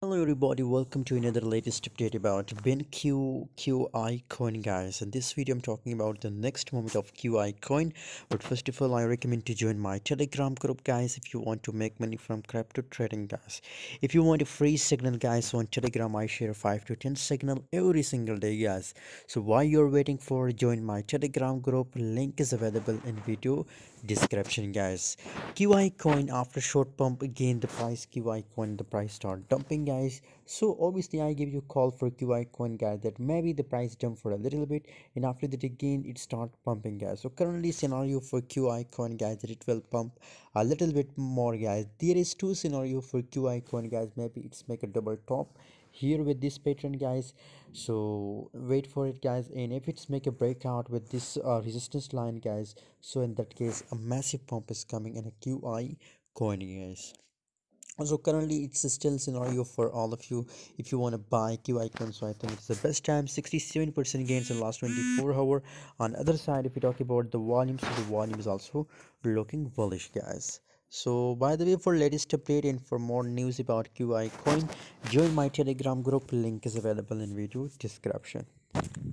Hello everybody, welcome to another latest update about BENQI QI coin guys. In this video I'm talking about the next moment of QI coin. But first of all I recommend to join my telegram group guys if you want to make money from crypto trading guys. If you want a free signal guys on telegram I share 5 to 10 signal every single day guys. So while you're waiting for join my telegram group link is available in video description guys. QI coin after short pump again the price QI coin the price start dumping guys. So obviously i give you a call for qi coin guys that maybe the price jump for a little bit and after that again it start pumping guys. So currently scenario for qi coin guys that it will pump a little bit more guys. There is two scenario for qi coin guys. Maybe it's make a double top here with this pattern guys. So wait for it guys. And if it's make a breakout with this uh, resistance line guys so in that case a massive pump is coming in a qi coin guys so currently it's still scenario for all of you. If you want to buy qi coin so i think it's the best time. 67 percent gains in last 24 hour. On other side if you talk about the volume so the volume is also looking bullish guys. So by the way for latest update and for more news about qi coin join my telegram group. Link is available in video description